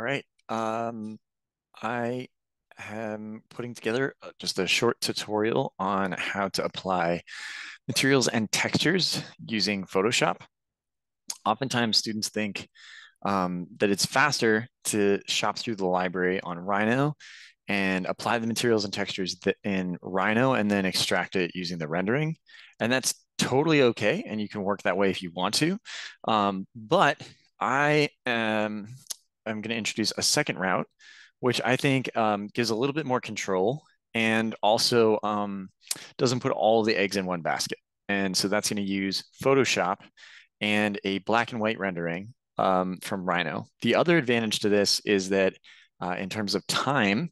All right. Um, I am putting together uh, just a short tutorial on how to apply materials and textures using Photoshop. Oftentimes students think um, that it's faster to shop through the library on Rhino and apply the materials and textures in Rhino and then extract it using the rendering. And that's totally okay. And you can work that way if you want to. Um, but I am I'm going to introduce a second route, which I think um, gives a little bit more control and also um, doesn't put all the eggs in one basket. And so that's going to use Photoshop and a black and white rendering um, from Rhino. The other advantage to this is that uh, in terms of time,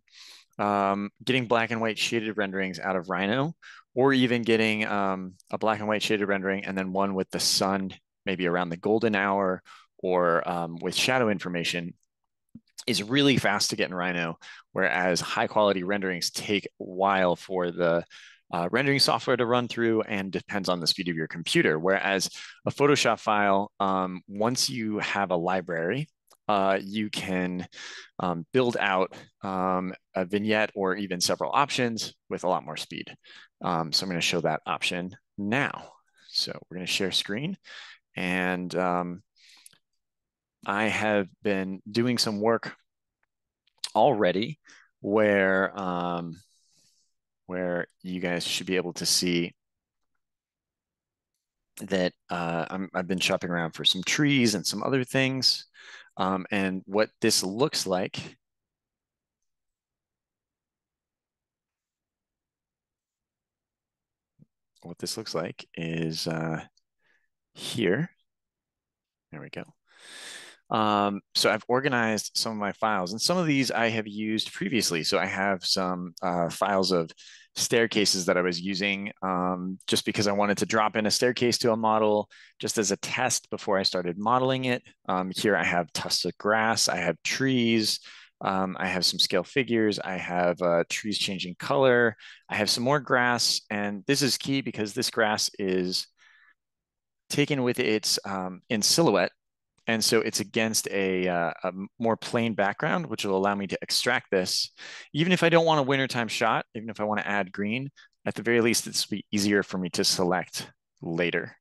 um, getting black and white shaded renderings out of Rhino, or even getting um, a black and white shaded rendering and then one with the sun maybe around the golden hour or um, with shadow information is really fast to get in Rhino, whereas high quality renderings take a while for the uh, rendering software to run through and depends on the speed of your computer. Whereas a Photoshop file, um, once you have a library, uh, you can um, build out um, a vignette or even several options with a lot more speed. Um, so I'm going to show that option now. So we're going to share screen and um, I have been doing some work already where um, where you guys should be able to see that uh, i have been shopping around for some trees and some other things. Um, and what this looks like what this looks like is uh, here. There we go. Um, so I've organized some of my files and some of these I have used previously. So I have some uh, files of staircases that I was using um, just because I wanted to drop in a staircase to a model just as a test before I started modeling it. Um, here I have tufts of grass, I have trees, um, I have some scale figures, I have uh, trees changing color, I have some more grass, and this is key because this grass is taken with its um, in silhouette and so it's against a, uh, a, more plain background, which will allow me to extract this. Even if I don't want a wintertime shot, even if I want to add green, at the very least, will be easier for me to select later.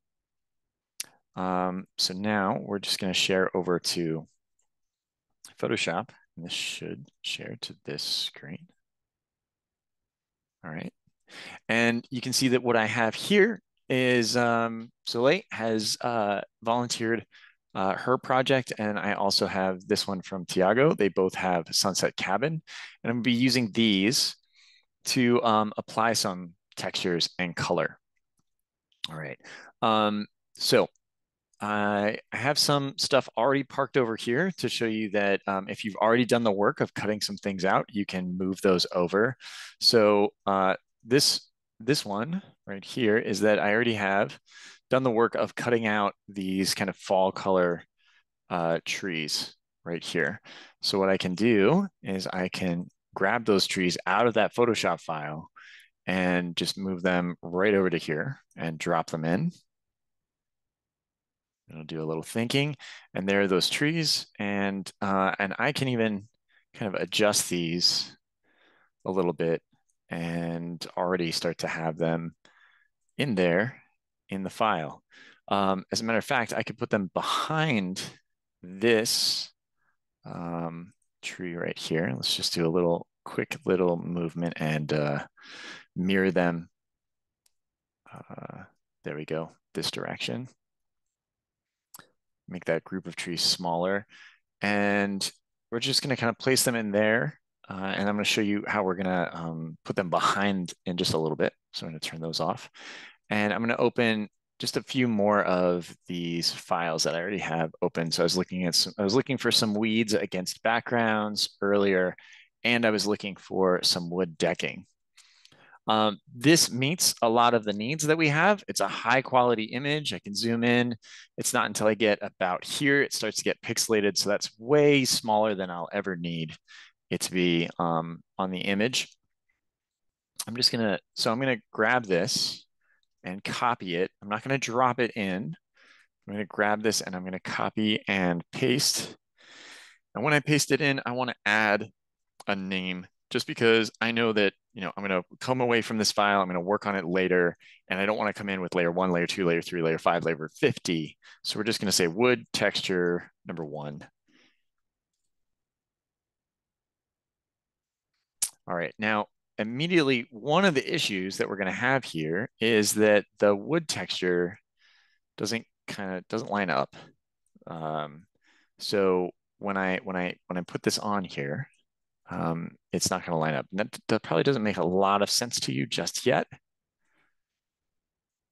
Um, so now we're just going to share over to Photoshop. And this should share to this screen. All right. And you can see that what I have here is um, Soleil has uh, volunteered uh, her project, and I also have this one from Tiago. They both have Sunset Cabin, and I'm gonna be using these to um, apply some textures and color. All right, um, so I have some stuff already parked over here to show you that um, if you've already done the work of cutting some things out, you can move those over. So uh, this this one right here is that I already have done the work of cutting out these kind of fall color uh, trees right here. So what I can do is I can grab those trees out of that Photoshop file and just move them right over to here and drop them in. I'll do a little thinking and there are those trees and uh, and I can even kind of adjust these a little bit and already start to have them in there in the file. Um, as a matter of fact, I could put them behind this um, tree right here. Let's just do a little quick little movement and uh, mirror them. Uh, there we go, this direction. Make that group of trees smaller. And we're just gonna kind of place them in there. Uh, and I'm gonna show you how we're gonna um, put them behind in just a little bit. So I'm gonna turn those off. And I'm going to open just a few more of these files that I already have open. So I was looking at some, I was looking for some weeds against backgrounds earlier, and I was looking for some wood decking. Um, this meets a lot of the needs that we have. It's a high quality image. I can zoom in. It's not until I get about here, it starts to get pixelated. So that's way smaller than I'll ever need it to be um, on the image. I'm just gonna, so I'm gonna grab this and copy it. I'm not going to drop it in. I'm going to grab this and I'm going to copy and paste. And when I paste it in, I want to add a name just because I know that, you know, I'm going to come away from this file, I'm going to work on it later, and I don't want to come in with layer one, layer two, layer three, layer five, layer 50. So we're just going to say wood texture number one. All right, now immediately one of the issues that we're going to have here is that the wood texture doesn't kind of doesn't line up. Um, so when I when I when I put this on here, um, it's not going to line up. And that, that probably doesn't make a lot of sense to you just yet.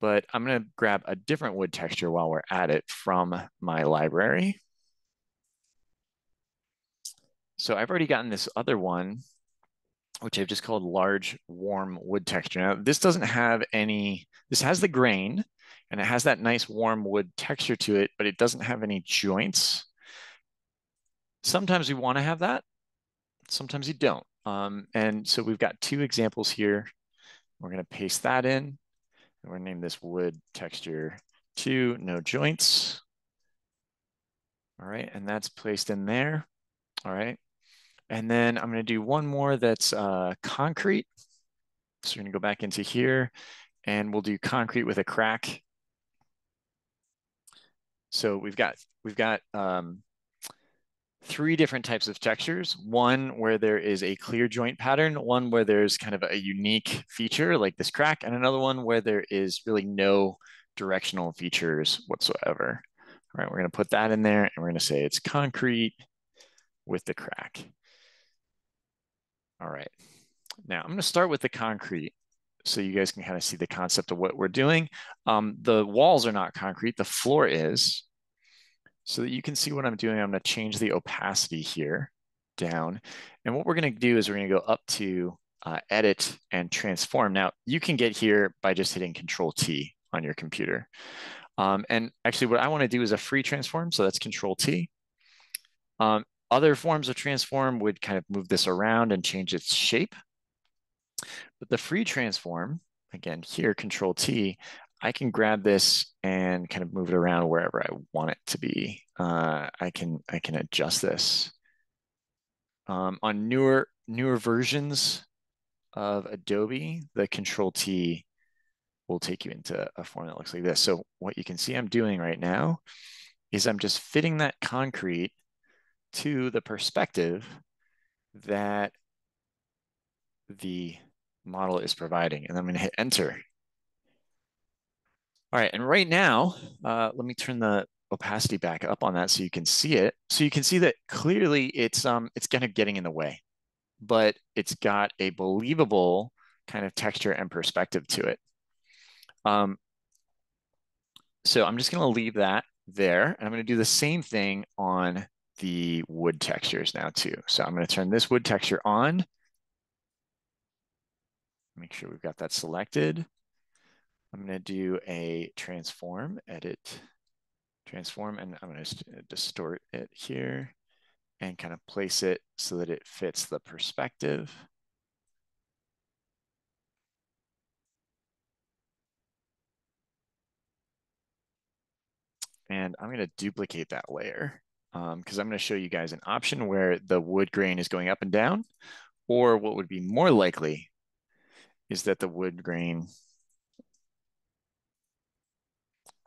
But I'm going to grab a different wood texture while we're at it from my library. So I've already gotten this other one, which I've just called large warm wood texture. Now, this doesn't have any, this has the grain and it has that nice warm wood texture to it, but it doesn't have any joints. Sometimes we want to have that sometimes you don't. Um, and so we've got two examples here. We're going to paste that in. And we're going to name this wood texture two, no joints. All right, and that's placed in there. All right. And then I'm going to do one more that's uh, concrete. So we're going to go back into here and we'll do concrete with a crack. So we've got we've got um, three different types of textures. One where there is a clear joint pattern, one where there's kind of a unique feature like this crack, and another one where there is really no directional features whatsoever. All right, we're gonna put that in there and we're gonna say it's concrete with the crack. All right, now I'm gonna start with the concrete so you guys can kind of see the concept of what we're doing. Um, the walls are not concrete, the floor is so that you can see what I'm doing, I'm gonna change the opacity here down. And what we're gonna do is we're gonna go up to uh, edit and transform. Now you can get here by just hitting control T on your computer. Um, and actually what I wanna do is a free transform. So that's control T. Um, other forms of transform would kind of move this around and change its shape. But the free transform, again, here, control T, I can grab this and kind of move it around wherever I want it to be. Uh, I can I can adjust this. Um, on newer newer versions of Adobe, the Control T will take you into a form that looks like this. So what you can see I'm doing right now is I'm just fitting that concrete to the perspective that the model is providing. And I'm going to hit enter. All right, and right now, uh, let me turn the opacity back up on that so you can see it. So you can see that clearly it's um it's kind of getting in the way, but it's got a believable kind of texture and perspective to it. Um, so I'm just gonna leave that there, and I'm gonna do the same thing on the wood textures now too. So I'm gonna turn this wood texture on. Make sure we've got that selected. I'm going to do a transform, edit, transform, and I'm going to uh, distort it here and kind of place it so that it fits the perspective. And I'm going to duplicate that layer because um, I'm going to show you guys an option where the wood grain is going up and down, or what would be more likely is that the wood grain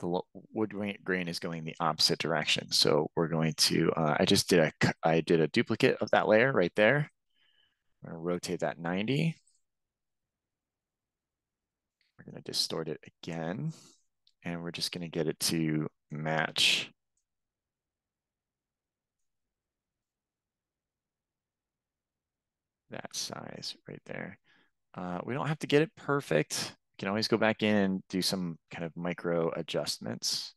the wood grain is going the opposite direction. So we're going to, uh, I just did a, I did a duplicate of that layer right there. I'm gonna rotate that 90. We're gonna distort it again. And we're just gonna get it to match that size right there. Uh, we don't have to get it perfect You can always go back in and do some kind of micro adjustments.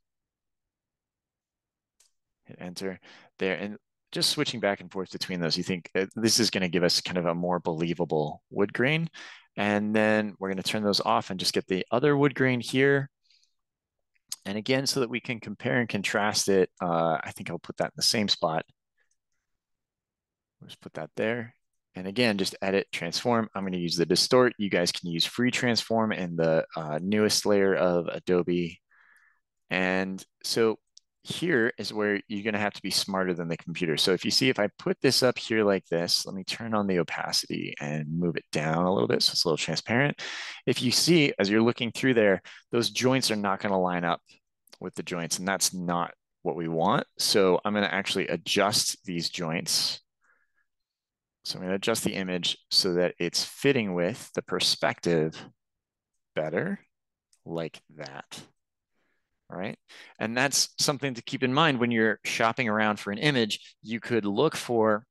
Hit enter there. And just switching back and forth between those, you think uh, this is going to give us kind of a more believable wood grain. And then we're going to turn those off and just get the other wood grain here. And again, so that we can compare and contrast it, uh, I think I'll put that in the same spot. Just put that there. And again, just edit, transform. I'm going to use the distort. You guys can use free transform in the uh, newest layer of Adobe. And so here is where you're going to have to be smarter than the computer. So if you see, if I put this up here like this, let me turn on the opacity and move it down a little bit so it's a little transparent. If you see, as you're looking through there, those joints are not going to line up with the joints, and that's not what we want. So I'm going to actually adjust these joints. So I'm going to adjust the image so that it's fitting with the perspective better, like that. All right. And that's something to keep in mind when you're shopping around for an image. You could look for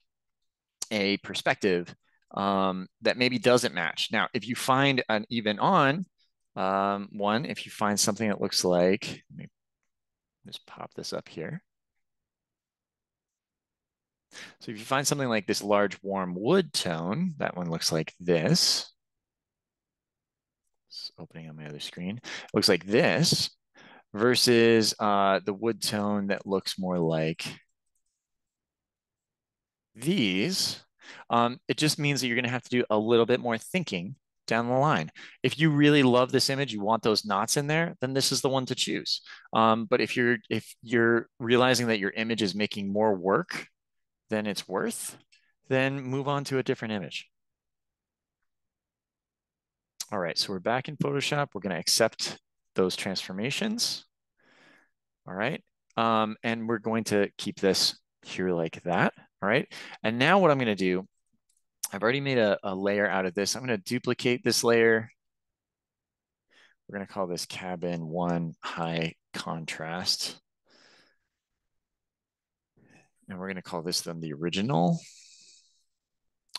a perspective um, that maybe doesn't match. Now, if you find an even on um, one, if you find something that looks like, let me just pop this up here. So if you find something like this large warm wood tone, that one looks like this. It's opening on my other screen. It looks like this versus uh, the wood tone that looks more like these. Um, it just means that you're going to have to do a little bit more thinking down the line. If you really love this image, you want those knots in there, then this is the one to choose. Um, but if you're if you're realizing that your image is making more work than it's worth, then move on to a different image. All right, so we're back in Photoshop. We're going to accept those transformations. All right, um, and we're going to keep this here like that. All right, and now what I'm going to do I've already made a, a layer out of this. I'm going to duplicate this layer. We're going to call this cabin one high contrast. And we're going to call this then the original.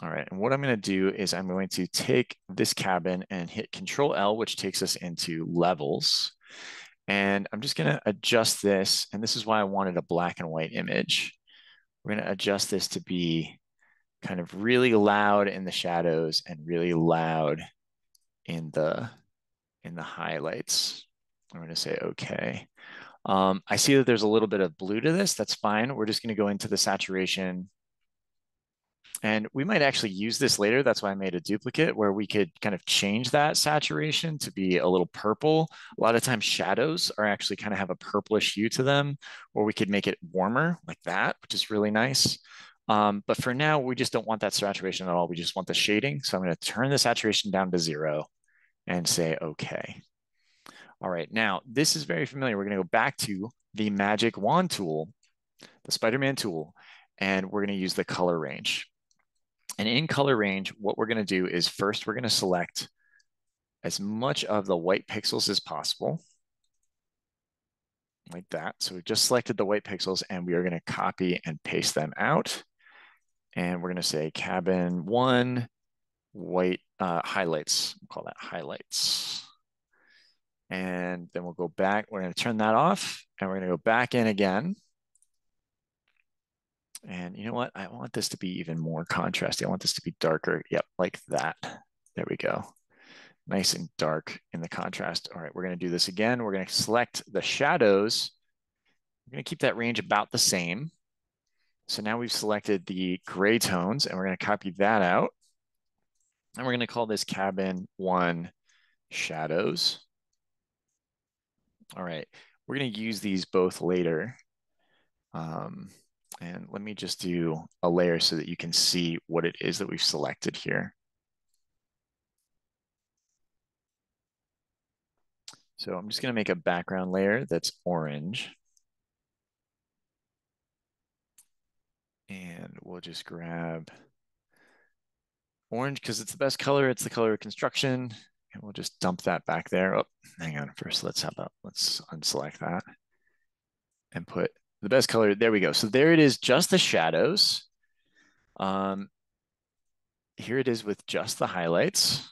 All right, and what I'm going to do is I'm going to take this cabin and hit Control L, which takes us into levels. And I'm just going to adjust this. And this is why I wanted a black and white image. We're going to adjust this to be kind of really loud in the shadows and really loud in the in the highlights. I'm going to say okay. Um, I see that there's a little bit of blue to this. That's fine. We're just going to go into the saturation. And we might actually use this later. That's why I made a duplicate where we could kind of change that saturation to be a little purple. A lot of times shadows are actually kind of have a purplish hue to them, or we could make it warmer like that, which is really nice. Um, but for now, we just don't want that saturation at all. We just want the shading. So I'm going to turn the saturation down to zero and say, okay. All right, now this is very familiar. We're going to go back to the magic wand tool, the Spider-Man tool, and we're going to use the color range. And in color range, what we're going to do is first, we're going to select as much of the white pixels as possible like that. So we've just selected the white pixels and we are going to copy and paste them out. And we're going to say cabin one, white uh, highlights. We'll call that highlights. And then we'll go back. We're going to turn that off and we're going to go back in again. And you know what? I want this to be even more contrasty. I want this to be darker. Yep, like that. There we go. Nice and dark in the contrast. All right, we're going to do this again. We're going to select the shadows. We're going to keep that range about the same. So now we've selected the gray tones and we're going to copy that out. And we're going to call this cabin one shadows. All right, we're going to use these both later. Um, and let me just do a layer so that you can see what it is that we've selected here. So I'm just going to make a background layer that's orange. And we'll just grab orange because it's the best color. It's the color of construction. We'll just dump that back there. Oh, hang on first. Let's have that. Let's unselect that and put the best color. There we go. So there it is, just the shadows. Um, here it is with just the highlights.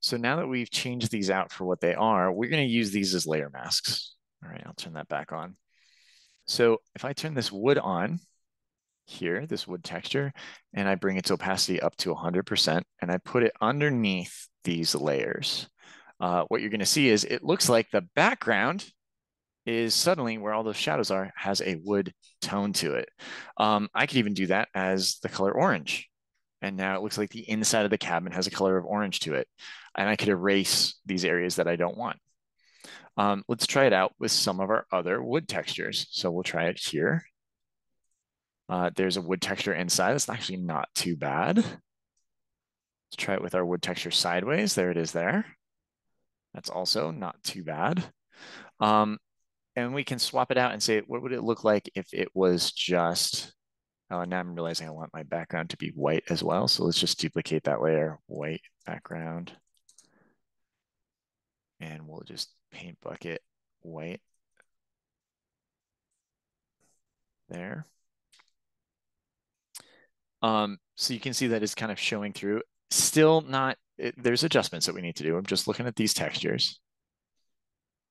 So now that we've changed these out for what they are, we're going to use these as layer masks. All right, I'll turn that back on. So if I turn this wood on, here, this wood texture, and I bring its opacity up to 100%, and I put it underneath these layers. Uh, what you're gonna see is it looks like the background is suddenly where all those shadows are has a wood tone to it. Um, I could even do that as the color orange. And now it looks like the inside of the cabin has a color of orange to it. And I could erase these areas that I don't want. Um, let's try it out with some of our other wood textures. So we'll try it here. Uh, there's a wood texture inside. It's actually not too bad. Let's try it with our wood texture sideways. There it is there. That's also not too bad. Um, and we can swap it out and say, what would it look like if it was just, oh, now I'm realizing I want my background to be white as well. So let's just duplicate that layer, white background. And we'll just paint bucket white there. Um, so you can see that it's kind of showing through. Still not, it, there's adjustments that we need to do. I'm just looking at these textures.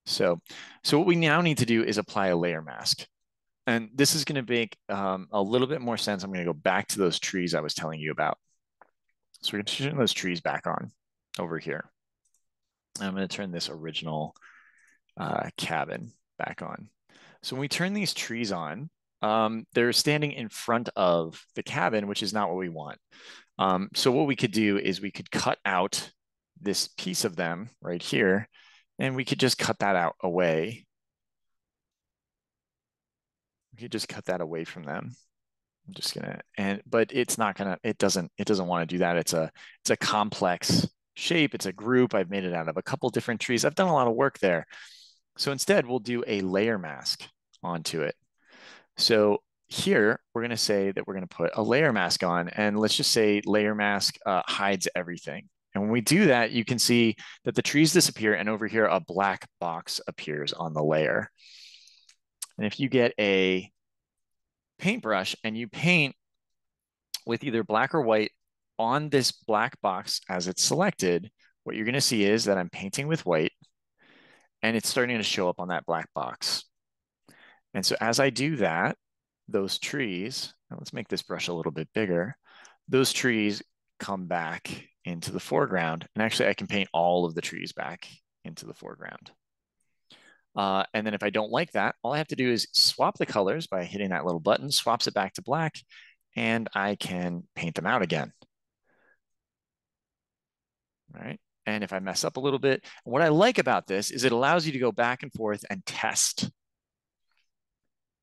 So, so what we now need to do is apply a layer mask. And this is going to make um, a little bit more sense. I'm going to go back to those trees I was telling you about. So we're going to turn those trees back on over here. I'm going to turn this original uh, cabin back on. So when we turn these trees on, um, they're standing in front of the cabin, which is not what we want. Um, so what we could do is we could cut out this piece of them right here, and we could just cut that out away. We could just cut that away from them. I'm just gonna, and but it's not gonna, it doesn't, it doesn't want to do that. It's a, it's a complex shape. It's a group. I've made it out of a couple different trees. I've done a lot of work there. So instead, we'll do a layer mask onto it. So here, we're going to say that we're going to put a layer mask on, and let's just say layer mask uh, hides everything. And when we do that, you can see that the trees disappear, and over here, a black box appears on the layer. And if you get a paintbrush and you paint with either black or white on this black box as it's selected, what you're going to see is that I'm painting with white, and it's starting to show up on that black box. And so as I do that, those trees, let's make this brush a little bit bigger, those trees come back into the foreground. And actually I can paint all of the trees back into the foreground. Uh, and then if I don't like that, all I have to do is swap the colors by hitting that little button, swaps it back to black, and I can paint them out again. All right. And if I mess up a little bit, what I like about this is it allows you to go back and forth and test.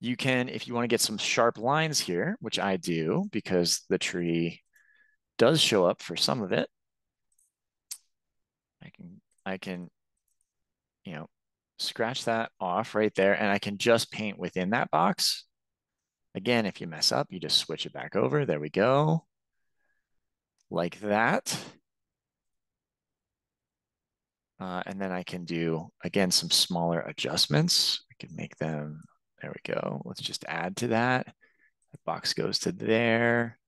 You can, if you want to get some sharp lines here, which I do because the tree does show up for some of it. I can, I can, you know, scratch that off right there and I can just paint within that box. Again, if you mess up, you just switch it back over. There we go. Like that. Uh, and then I can do, again, some smaller adjustments. I can make them, there we go. Let's just add to that. The box goes to there.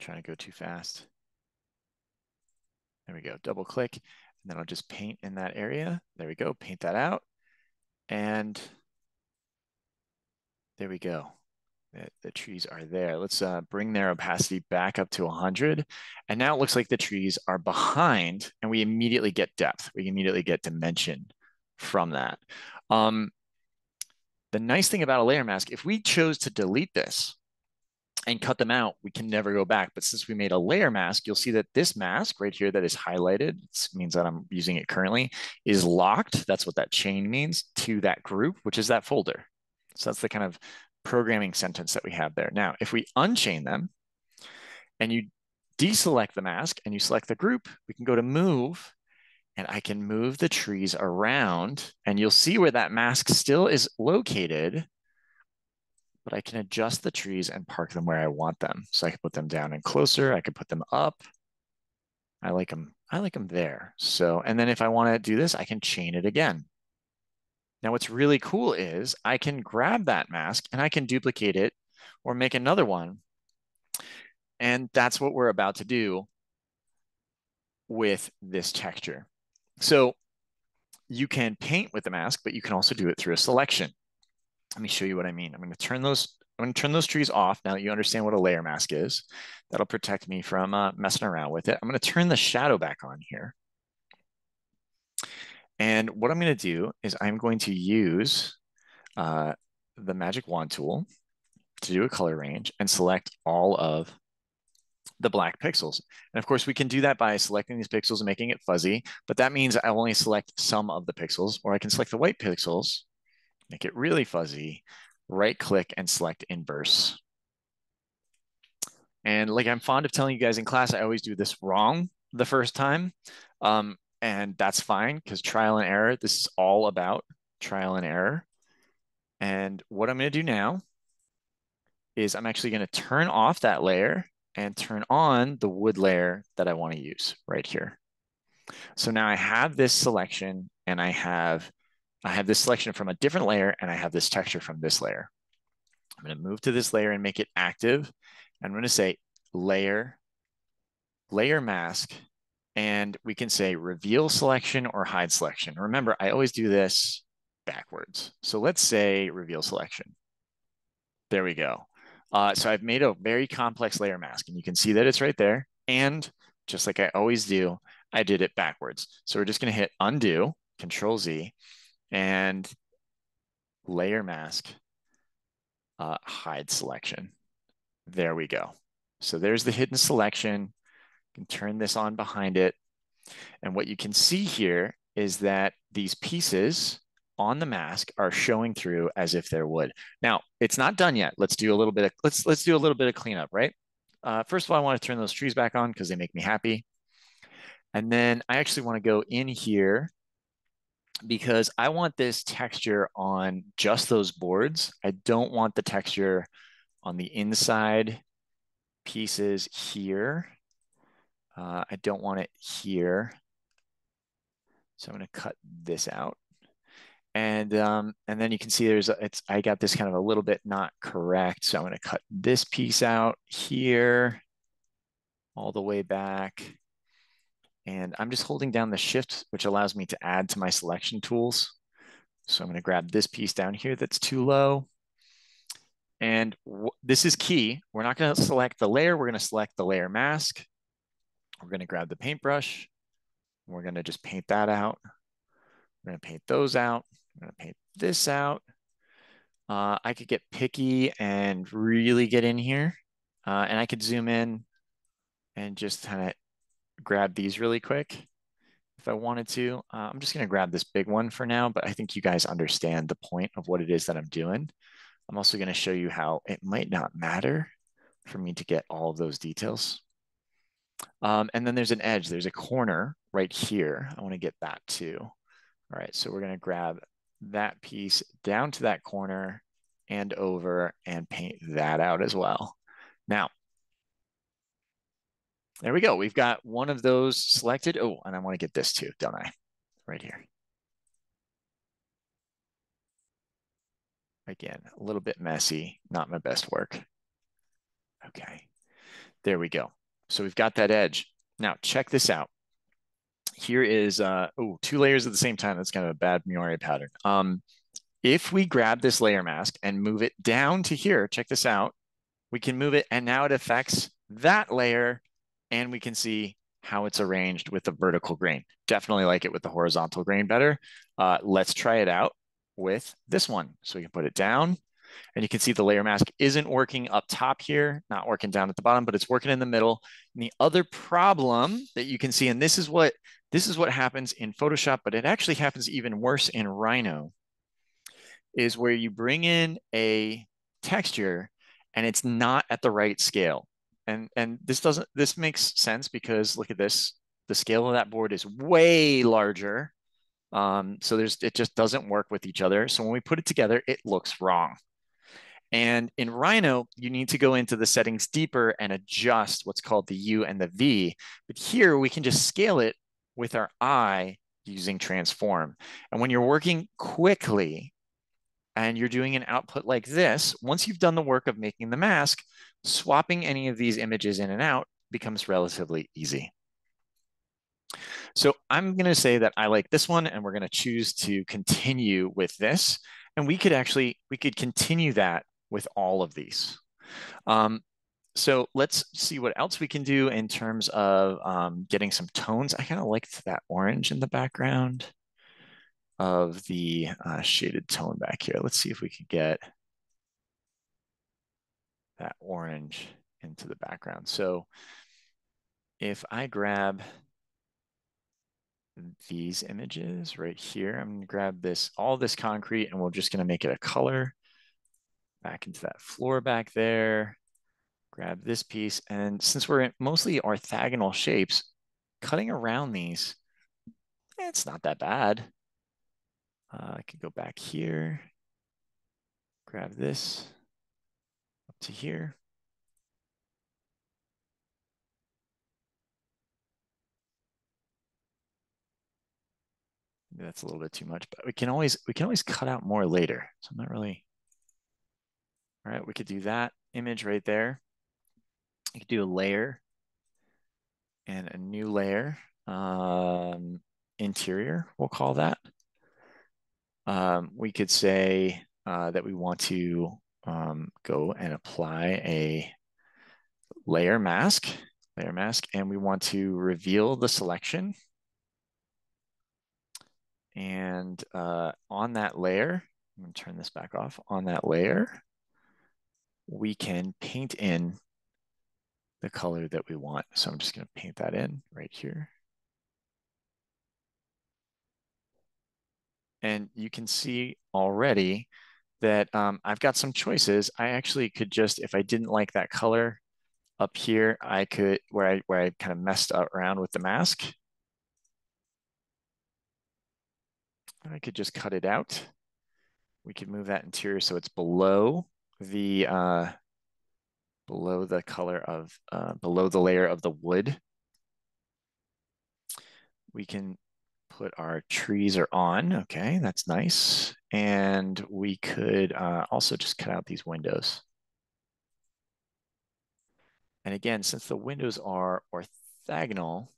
Trying to go too fast. There we go, double click, and then I'll just paint in that area. There we go, paint that out. And there we go the, the trees are there. Let's uh, bring their opacity back up to 100. And now it looks like the trees are behind and we immediately get depth. We immediately get dimension from that. Um, the nice thing about a layer mask, if we chose to delete this and cut them out, we can never go back. But since we made a layer mask, you'll see that this mask right here that is highlighted, means that I'm using it currently, is locked. That's what that chain means to that group, which is that folder. So that's the kind of programming sentence that we have there. Now, if we unchain them and you deselect the mask and you select the group, we can go to move and I can move the trees around and you'll see where that mask still is located, but I can adjust the trees and park them where I want them. So I can put them down and closer. I can put them up. I like them. I like them there. So, and then if I want to do this, I can chain it again. Now, what's really cool is I can grab that mask and I can duplicate it or make another one. And that's what we're about to do with this texture. So you can paint with the mask, but you can also do it through a selection. Let me show you what I mean. I'm going to turn those I'm going to turn those trees off now that you understand what a layer mask is. That'll protect me from uh, messing around with it. I'm going to turn the shadow back on here. And what I'm going to do is I'm going to use uh, the magic wand tool to do a color range and select all of the black pixels. And of course, we can do that by selecting these pixels and making it fuzzy, but that means I only select some of the pixels, or I can select the white pixels, make it really fuzzy, right click and select inverse. And like I'm fond of telling you guys in class, I always do this wrong the first time. Um, and that's fine because trial and error, this is all about trial and error. And what I'm going to do now is I'm actually going to turn off that layer and turn on the wood layer that I want to use right here. So now I have this selection and I have I have this selection from a different layer and I have this texture from this layer. I'm going to move to this layer and make it active. I'm going to say layer, layer mask, and we can say reveal selection or hide selection. Remember, I always do this backwards. So let's say reveal selection. There we go. Uh, so I've made a very complex layer mask and you can see that it's right there. And just like I always do, I did it backwards. So we're just gonna hit undo, control Z, and layer mask, uh, hide selection. There we go. So there's the hidden selection. Can turn this on behind it. And what you can see here is that these pieces on the mask are showing through as if they're wood. Now, it's not done yet. Let's do a little bit of, let's, let's do a little bit of cleanup, right? Uh, first of all, I want to turn those trees back on because they make me happy. And then I actually want to go in here because I want this texture on just those boards. I don't want the texture on the inside pieces here. Uh, I don't want it here. So I'm going to cut this out and um, and then you can see there's it's I got this kind of a little bit not correct. So I'm going to cut this piece out here all the way back. And I'm just holding down the shift, which allows me to add to my selection tools. So I'm going to grab this piece down here that's too low. And this is key. We're not going to select the layer. We're going to select the layer mask. We're going to grab the paintbrush. We're going to just paint that out. We're going to paint those out. I'm gonna paint this out. Uh, I could get picky and really get in here. Uh, and I could zoom in and just kind of grab these really quick if I wanted to. Uh, I'm just gonna grab this big one for now, but I think you guys understand the point of what it is that I'm doing. I'm also gonna show you how it might not matter for me to get all of those details. Um, and then there's an edge, there's a corner right here. I wanna get that too. All right, so we're gonna grab that piece down to that corner and over and paint that out as well. Now, there we go. We've got one of those selected. Oh, and I want to get this too, don't I? Right here. Again, a little bit messy, not my best work. Okay, there we go. So we've got that edge. Now check this out here is uh, oh, two layers at the same time. That's kind of a bad moiré pattern. Um, if we grab this layer mask and move it down to here, check this out. We can move it and now it affects that layer and we can see how it's arranged with the vertical grain. Definitely like it with the horizontal grain better. Uh, let's try it out with this one. So we can put it down and you can see the layer mask isn't working up top here, not working down at the bottom, but it's working in the middle. And the other problem that you can see, and this is what this is what happens in Photoshop, but it actually happens even worse in Rhino, is where you bring in a texture and it's not at the right scale. And, and this doesn't, this makes sense because look at this, the scale of that board is way larger. Um, so there's, it just doesn't work with each other. So when we put it together, it looks wrong. And in Rhino, you need to go into the settings deeper and adjust what's called the U and the V. But here we can just scale it with our eye using transform. And when you're working quickly and you're doing an output like this, once you've done the work of making the mask, swapping any of these images in and out becomes relatively easy. So I'm going to say that I like this one and we're going to choose to continue with this. And we could actually, we could continue that with all of these. Um, so let's see what else we can do in terms of um, getting some tones. I kind of liked that orange in the background of the uh, shaded tone back here. Let's see if we could get that orange into the background. So if I grab these images right here, I'm gonna grab this, all this concrete, and we're just gonna make it a color back into that floor back there, grab this piece. And since we're mostly orthogonal shapes, cutting around these, it's not that bad. Uh, I could go back here, grab this up to here. That's a little bit too much, but we can always we can always cut out more later. So I'm not really. All right, we could do that image right there. You could do a layer and a new layer, um, interior, we'll call that. Um, we could say uh, that we want to um, go and apply a layer mask, layer mask, and we want to reveal the selection. And uh, on that layer, I'm gonna turn this back off. On that layer, we can paint in the color that we want. So I'm just gonna paint that in right here. And you can see already that um, I've got some choices. I actually could just, if I didn't like that color up here, I could, where I, where I kind of messed up around with the mask, I could just cut it out. We could move that interior so it's below the, uh, below the color of, uh, below the layer of the wood. We can put our trees are on. Okay, that's nice. And we could uh, also just cut out these windows. And again, since the windows are orthogonal,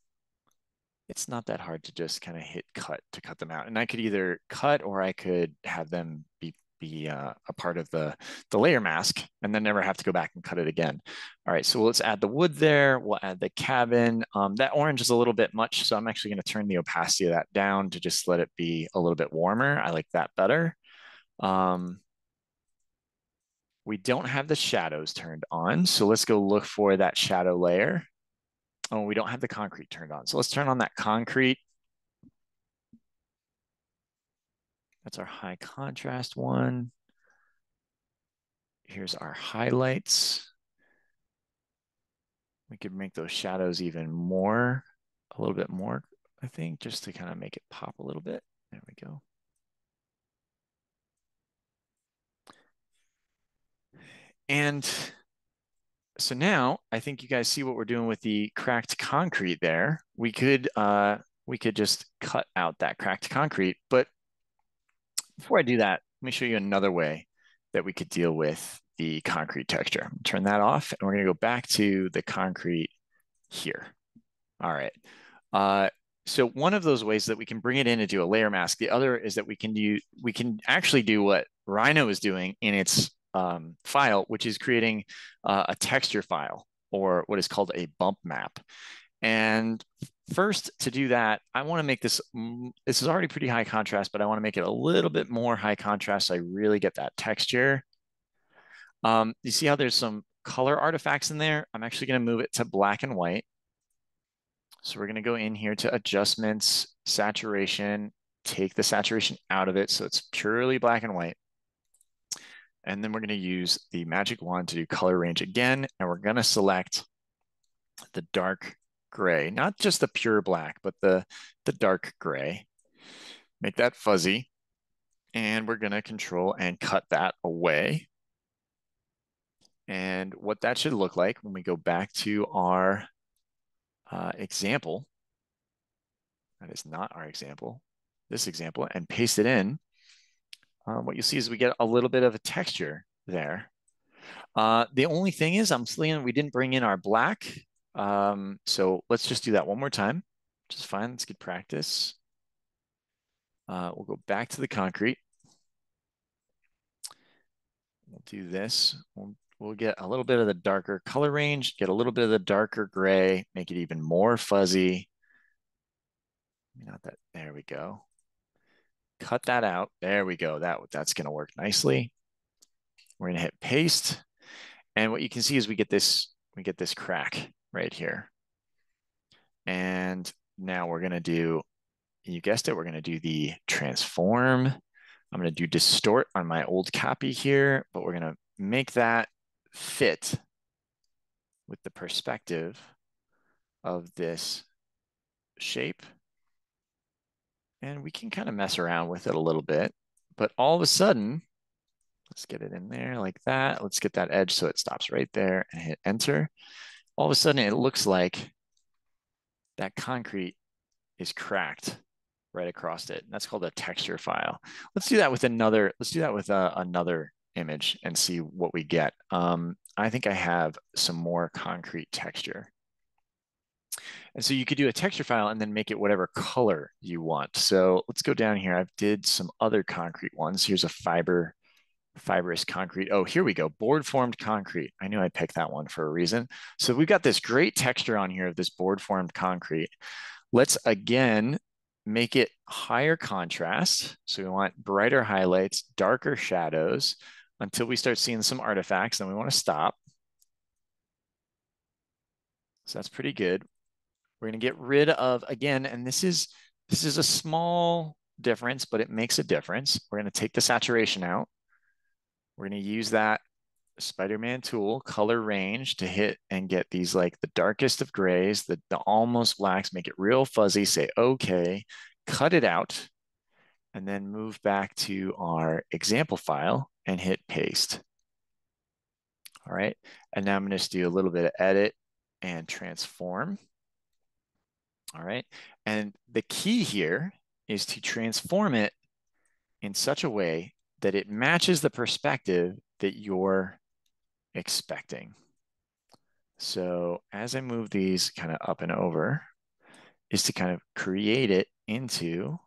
it's not that hard to just kind of hit cut to cut them out. And I could either cut or I could have them be be uh, a part of the, the layer mask and then never have to go back and cut it again. All right, so let's add the wood there. We'll add the cabin. Um, that orange is a little bit much, so I'm actually gonna turn the opacity of that down to just let it be a little bit warmer. I like that better. Um, we don't have the shadows turned on, so let's go look for that shadow layer. Oh, we don't have the concrete turned on. So let's turn on that concrete. That's our high contrast one. Here's our highlights. We could make those shadows even more, a little bit more, I think, just to kind of make it pop a little bit. There we go. And so now I think you guys see what we're doing with the cracked concrete there. We could uh, we could just cut out that cracked concrete, but before I do that, let me show you another way that we could deal with the concrete texture. Turn that off and we're gonna go back to the concrete here. All right. Uh, so one of those ways that we can bring it in and do a layer mask, the other is that we can do, we can actually do what Rhino is doing in its um, file, which is creating uh, a texture file or what is called a bump map. And First, to do that, I want to make this, this is already pretty high contrast, but I want to make it a little bit more high contrast so I really get that texture. Um, you see how there's some color artifacts in there? I'm actually going to move it to black and white. So we're going to go in here to adjustments, saturation, take the saturation out of it so it's purely black and white. And then we're going to use the magic wand to do color range again, and we're going to select the dark gray, not just the pure black, but the, the dark gray. Make that fuzzy. And we're gonna control and cut that away. And what that should look like when we go back to our uh, example, that is not our example, this example, and paste it in, uh, what you see is we get a little bit of a texture there. Uh, the only thing is I'm seeing we didn't bring in our black um, so let's just do that one more time, is fine. Let's get practice. Uh, we'll go back to the concrete. We'll do this. We'll, we'll get a little bit of the darker color range, get a little bit of the darker gray, make it even more fuzzy. Not that, there we go. Cut that out. There we go. That, that's gonna work nicely. We're gonna hit paste. And what you can see is we get this, we get this crack right here. And now we're gonna do, you guessed it, we're gonna do the transform. I'm gonna do distort on my old copy here, but we're gonna make that fit with the perspective of this shape. And we can kind of mess around with it a little bit, but all of a sudden, let's get it in there like that. Let's get that edge so it stops right there and hit enter. All of a sudden, it looks like that concrete is cracked right across it. That's called a texture file. Let's do that with another, let's do that with uh, another image and see what we get. Um, I think I have some more concrete texture. And so you could do a texture file and then make it whatever color you want. So let's go down here. I've did some other concrete ones. Here's a fiber, fibrous concrete. Oh, here we go. Board formed concrete. I knew I picked that one for a reason. So we've got this great texture on here of this board formed concrete. Let's again make it higher contrast. So we want brighter highlights, darker shadows until we start seeing some artifacts. Then we want to stop. So that's pretty good. We're going to get rid of, again, and this is, this is a small difference, but it makes a difference. We're going to take the saturation out. We're going to use that Spider-Man tool, color range to hit and get these like the darkest of grays, the, the almost blacks, make it real fuzzy, say, okay, cut it out, and then move back to our example file and hit paste. All right, and now I'm gonna just do a little bit of edit and transform. All right, and the key here is to transform it in such a way that it matches the perspective that you're expecting. So as I move these kind of up and over, is to kind of create it into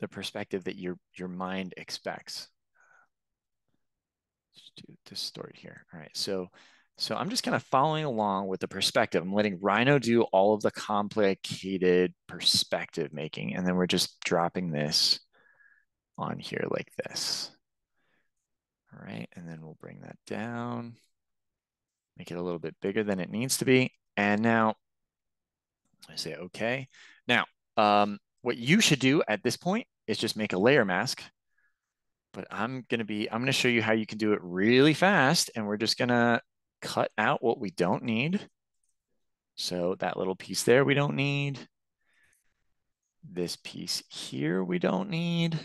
the perspective that your your mind expects. Let's do distort here. All right, so so I'm just kind of following along with the perspective. I'm letting Rhino do all of the complicated perspective making, and then we're just dropping this on here like this. All right, and then we'll bring that down, make it a little bit bigger than it needs to be. And now I say, okay. Now, um, what you should do at this point is just make a layer mask. But I'm to be, I'm going to show you how you can do it really fast. And we're just going to cut out what we don't need. So that little piece there, we don't need. This piece here, we don't need.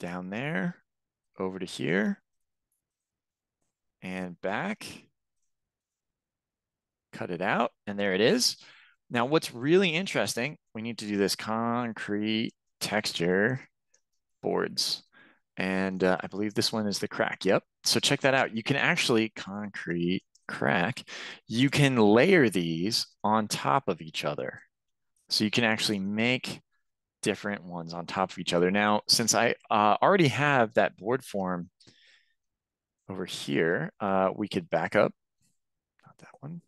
Down there, over to here, and back. Cut it out, and there it is. Now, what's really interesting, we need to do this concrete texture boards. And uh, I believe this one is the crack. Yep. So check that out. You can actually concrete crack. You can layer these on top of each other. So you can actually make different ones on top of each other. Now, since I uh, already have that board form over here, uh, we could back up, not that one.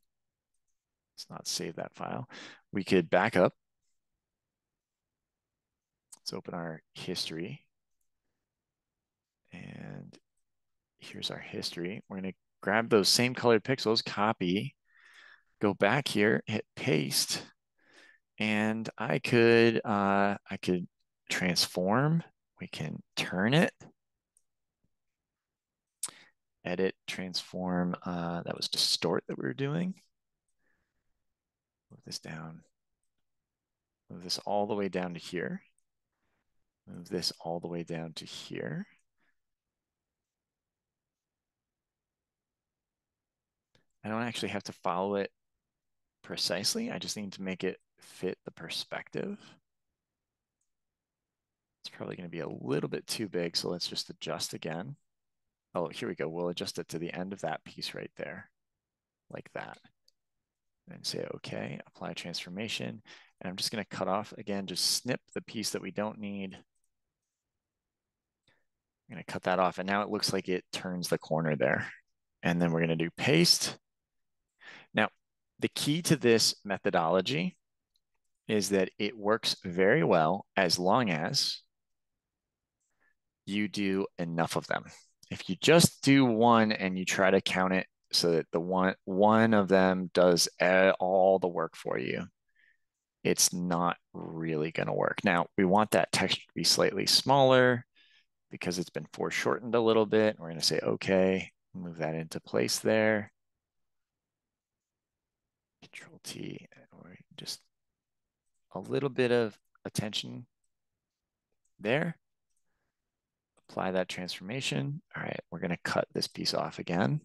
Let's not save that file. We could back up. Let's open our history. And here's our history. We're going to grab those same colored pixels, copy, go back here, hit paste, and I could uh, I could transform. We can turn it, edit, transform. Uh, that was distort that we were doing. Move this down. Move this all the way down to here. Move this all the way down to here. I don't actually have to follow it precisely. I just need to make it fit the perspective. It's probably going to be a little bit too big, so let's just adjust again. Oh, here we go. We'll adjust it to the end of that piece right there, like that. And say, okay, apply transformation. And I'm just going to cut off, again, just snip the piece that we don't need. I'm going to cut that off. And now it looks like it turns the corner there. And then we're going to do paste. Now, the key to this methodology is that it works very well as long as you do enough of them. If you just do one and you try to count it so that the one one of them does all the work for you, it's not really going to work. Now, we want that texture to be slightly smaller because it's been foreshortened a little bit. We're going to say, okay, move that into place there. Control T, or just a little bit of attention there. Apply that transformation. All right, we're going to cut this piece off again.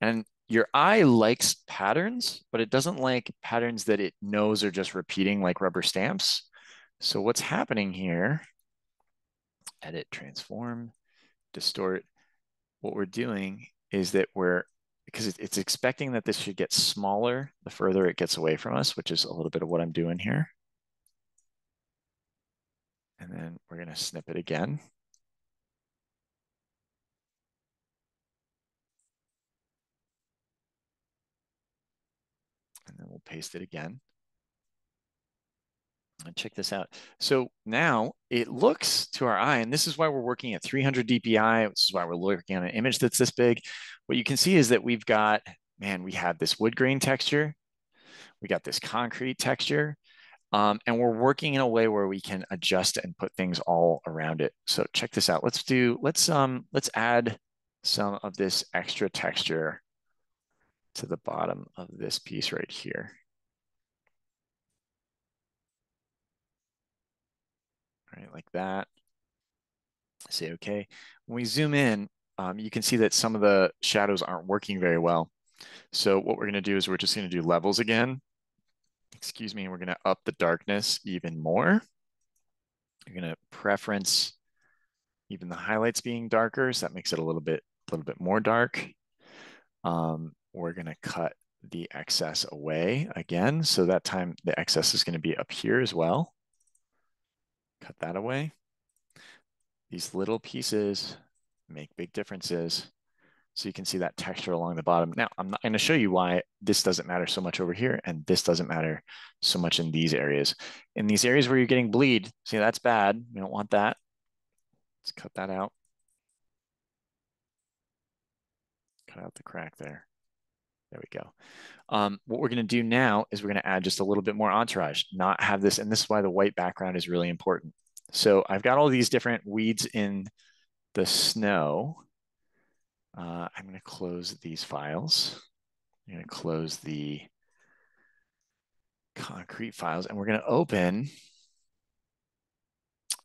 And your eye likes patterns, but it doesn't like patterns that it knows are just repeating like rubber stamps. So what's happening here, edit, transform, distort, what we're doing is that we're, because it's expecting that this should get smaller the further it gets away from us, which is a little bit of what I'm doing here. And then we're gonna snip it again. And then we'll paste it again. Check this out. So now it looks to our eye, and this is why we're working at 300 DPI. This is why we're looking at an image that's this big. What you can see is that we've got, man, we have this wood grain texture. We got this concrete texture. Um, and we're working in a way where we can adjust and put things all around it. So check this out. Let's do, let's, um, let's add some of this extra texture to the bottom of this piece right here. Right, like that. Say okay. When we zoom in, um, you can see that some of the shadows aren't working very well. So what we're going to do is we're just going to do levels again excuse me, we're gonna up the darkness even more. You're gonna preference even the highlights being darker, so that makes it a little bit, a little bit more dark. Um, we're gonna cut the excess away again. So that time the excess is gonna be up here as well. Cut that away. These little pieces make big differences. So you can see that texture along the bottom. Now, I'm not going to show you why this doesn't matter so much over here and this doesn't matter so much in these areas. In these areas where you're getting bleed, see, that's bad. We don't want that. Let's cut that out. Cut out the crack there. There we go. Um, what we're going to do now is we're going to add just a little bit more entourage, not have this, and this is why the white background is really important. So I've got all these different weeds in the snow. Uh, I'm going to close these files. I'm going to close the concrete files and we're going to open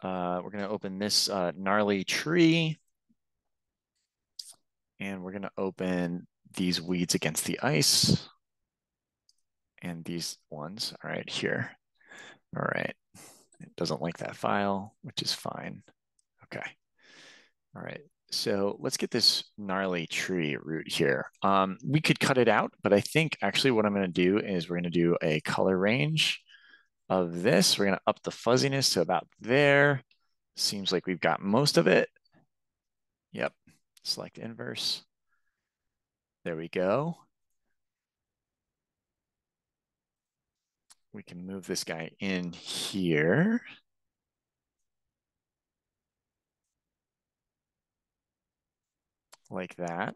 uh, we're going to open this uh, gnarly tree and we're going to open these weeds against the ice and these ones all right here all right it doesn't like that file which is fine okay all right so let's get this gnarly tree root here. Um, we could cut it out, but I think actually what I'm going to do is we're going to do a color range of this. We're going to up the fuzziness to about there. Seems like we've got most of it. Yep. Select inverse. There we go. We can move this guy in here. like that.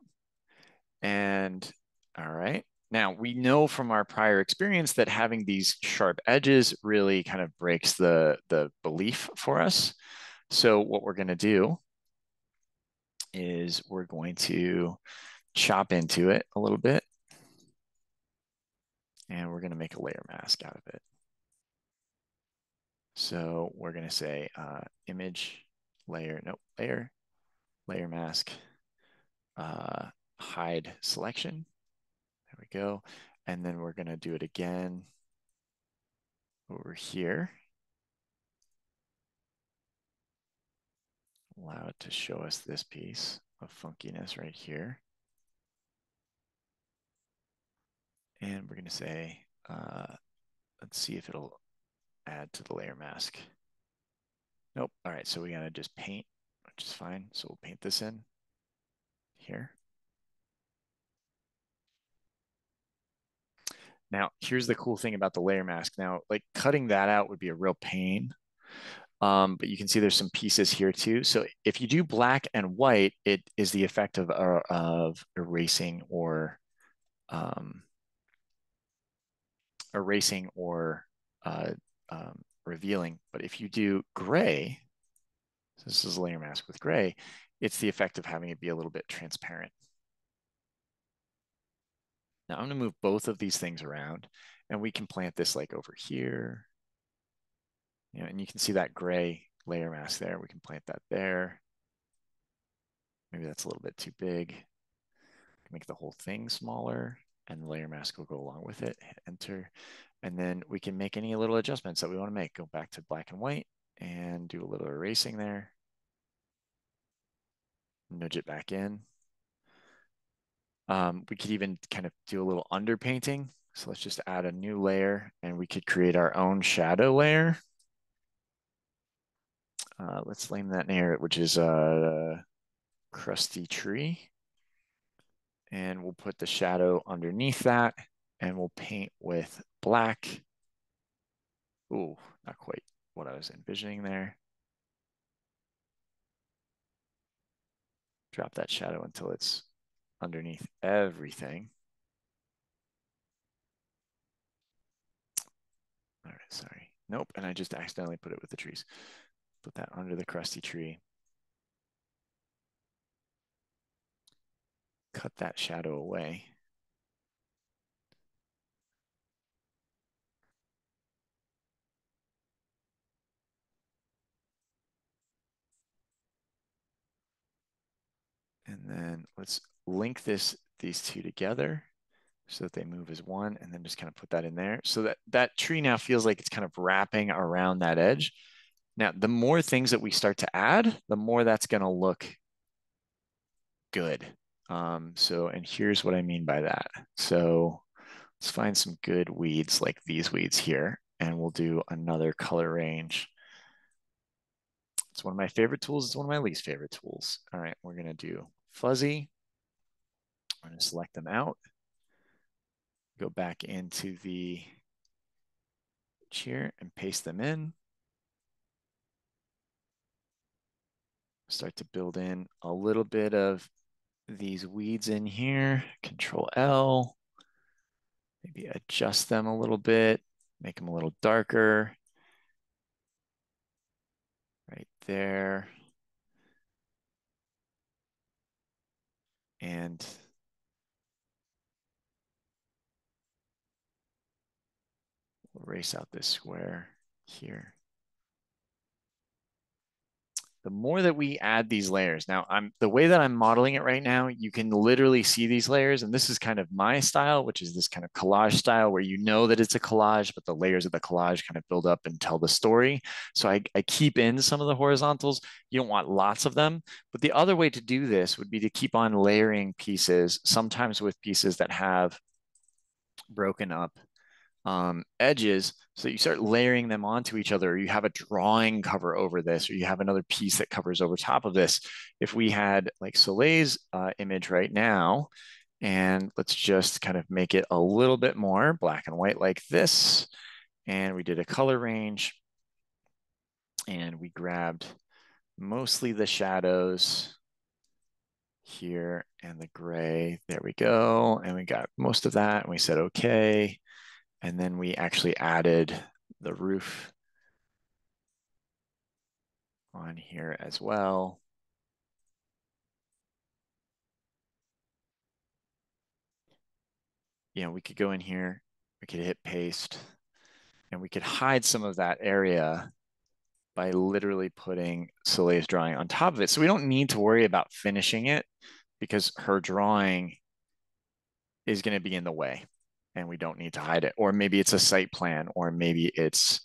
And all right. Now we know from our prior experience that having these sharp edges really kind of breaks the, the belief for us. So what we're gonna do is we're going to chop into it a little bit. And we're gonna make a layer mask out of it. So we're gonna say uh, image layer, no, layer, layer mask uh, hide selection. There we go. And then we're going to do it again over here. Allow it to show us this piece of funkiness right here. And we're going to say, uh, let's see if it'll add to the layer mask. Nope. All right. So we're going to just paint, which is fine. So we'll paint this in here. Now, here's the cool thing about the layer mask. Now, like cutting that out would be a real pain. Um, but you can see there's some pieces here too. So if you do black and white, it is the effect of, uh, of erasing or um, erasing or uh, um, revealing. But if you do gray, so this is a layer mask with gray, it's the effect of having it be a little bit transparent. Now I'm gonna move both of these things around and we can plant this like over here. You know, and you can see that gray layer mask there. We can plant that there. Maybe that's a little bit too big. Make the whole thing smaller and the layer mask will go along with it. Hit enter. And then we can make any little adjustments that we want to make. Go back to black and white and do a little erasing there. Nudge it back in. Um, we could even kind of do a little underpainting. So let's just add a new layer and we could create our own shadow layer. Uh, let's name that layer, which is a crusty tree. And we'll put the shadow underneath that and we'll paint with black. Ooh, not quite what I was envisioning there. Drop that shadow until it's underneath everything. All right, sorry. Nope, and I just accidentally put it with the trees. Put that under the crusty tree. Cut that shadow away. And then let's link this these two together so that they move as one and then just kind of put that in there. So that that tree now feels like it's kind of wrapping around that edge. Now, the more things that we start to add, the more that's going to look good. Um, so, and here's what I mean by that. So let's find some good weeds like these weeds here, and we'll do another color range. It's one of my favorite tools. It's one of my least favorite tools. All right, we're going to do fuzzy. I'm to select them out. Go back into the here and paste them in. Start to build in a little bit of these weeds in here. Control L. Maybe adjust them a little bit, make them a little darker. Right there. And erase out this square here the more that we add these layers. Now i'm the way that i'm modeling it right now you can literally see these layers and this is kind of my style which is this kind of collage style where you know that it's a collage but the layers of the collage kind of build up and tell the story. So i, I keep in some of the horizontals. You don't want lots of them. But the other way to do this would be to keep on layering pieces sometimes with pieces that have broken up um, edges so you start layering them onto each other. You have a drawing cover over this, or you have another piece that covers over top of this. If we had like Soleil's uh, image right now, and let's just kind of make it a little bit more black and white like this. And we did a color range and we grabbed mostly the shadows here and the gray. There we go. And we got most of that and we said, okay. And then we actually added the roof on here as well. Know, we could go in here, we could hit paste, and we could hide some of that area by literally putting Soleil's drawing on top of it. So we don't need to worry about finishing it because her drawing is going to be in the way and we don't need to hide it. Or maybe it's a site plan, or maybe it's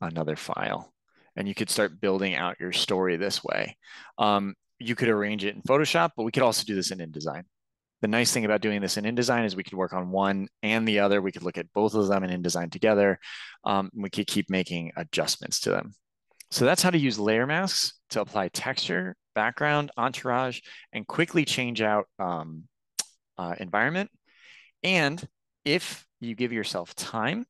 another file. And you could start building out your story this way. Um, you could arrange it in Photoshop, but we could also do this in InDesign. The nice thing about doing this in InDesign is we could work on one and the other. We could look at both of them in InDesign together. Um, we could keep making adjustments to them. So that's how to use layer masks to apply texture, background, entourage, and quickly change out um, uh, environment. And if you give yourself time,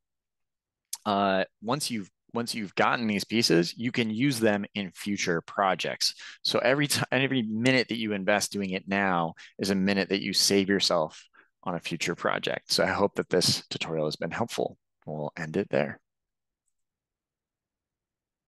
uh, once you've once you've gotten these pieces, you can use them in future projects. So every time, every minute that you invest doing it now is a minute that you save yourself on a future project. So I hope that this tutorial has been helpful. We'll end it there.